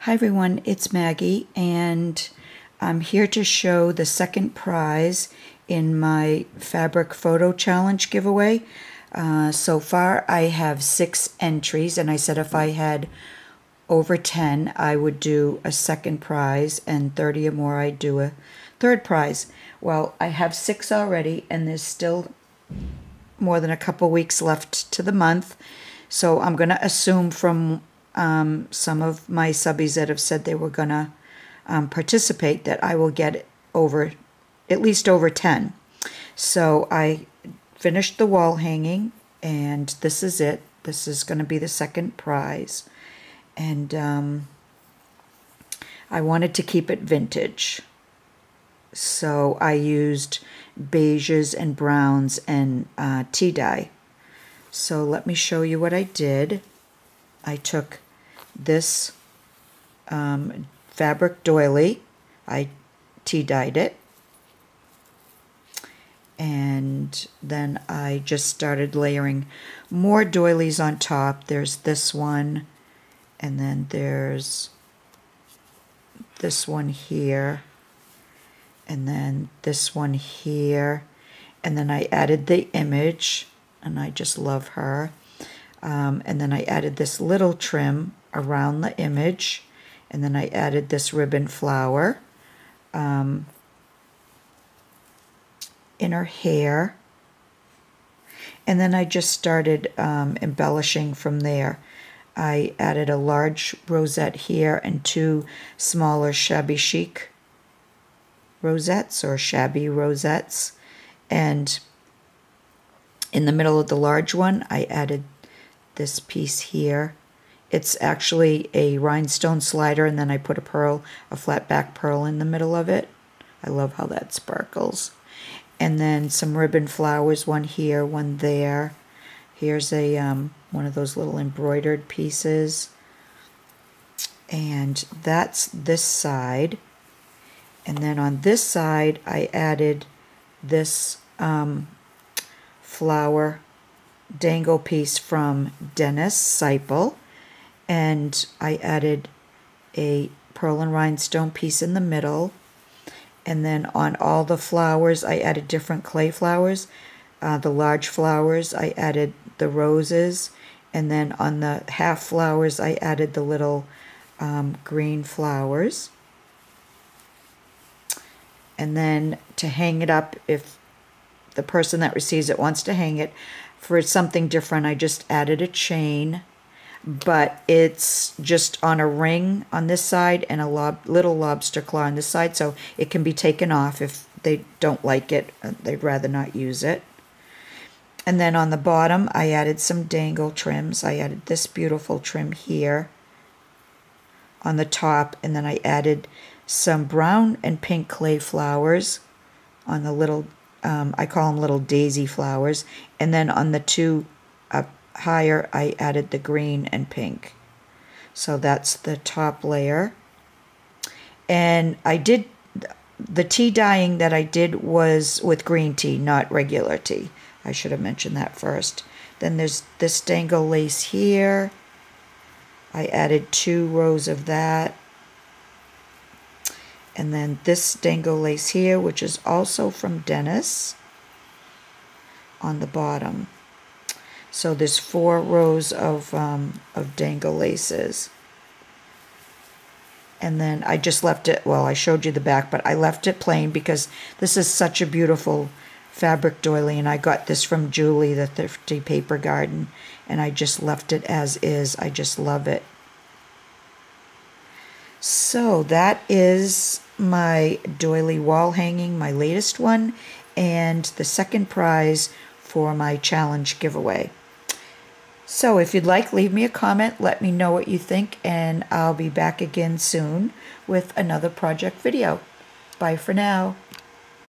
Hi everyone, it's Maggie and I'm here to show the second prize in my fabric photo challenge giveaway. Uh, so far I have six entries and I said if I had over 10 I would do a second prize and 30 or more I'd do a third prize. Well, I have six already and there's still more than a couple weeks left to the month. So I'm going to assume from um, some of my subbies that have said they were going to um, participate that I will get over, at least over 10. So I finished the wall hanging, and this is it. This is going to be the second prize. And um, I wanted to keep it vintage. So I used beiges and browns and uh, tea dye. So let me show you what I did. I took this um, fabric doily. I tea dyed it. And then I just started layering more doilies on top. There's this one, and then there's this one here, and then this one here. And then I added the image, and I just love her. Um, and then I added this little trim around the image. And then I added this ribbon flower um, in her hair. And then I just started um, embellishing from there. I added a large rosette here and two smaller shabby chic rosettes or shabby rosettes. And in the middle of the large one I added this piece here it's actually a rhinestone slider and then I put a pearl, a flat back pearl in the middle of it. I love how that sparkles. And then some ribbon flowers, one here, one there. Here's a um, one of those little embroidered pieces. And that's this side. And then on this side, I added this um, flower dangle piece from Dennis Seipel. And I added a pearl and rhinestone piece in the middle. And then on all the flowers I added different clay flowers. Uh, the large flowers I added the roses. And then on the half flowers I added the little um, green flowers. And then to hang it up if the person that receives it wants to hang it for something different I just added a chain but it's just on a ring on this side and a lob, little lobster claw on this side, so it can be taken off if they don't like it. Uh, they'd rather not use it. And then on the bottom, I added some dangle trims. I added this beautiful trim here on the top, and then I added some brown and pink clay flowers on the little, um, I call them little daisy flowers, and then on the two up higher, I added the green and pink. So that's the top layer. And I did, the tea dyeing that I did was with green tea, not regular tea. I should have mentioned that first. Then there's this dangle lace here. I added two rows of that. And then this dangle lace here, which is also from Dennis on the bottom. So there's four rows of, um, of dangle laces. And then I just left it, well, I showed you the back, but I left it plain because this is such a beautiful fabric doily. And I got this from Julie, the Thrifty Paper Garden. And I just left it as is. I just love it. So that is my doily wall hanging, my latest one, and the second prize for my challenge giveaway. So if you'd like, leave me a comment, let me know what you think, and I'll be back again soon with another project video. Bye for now.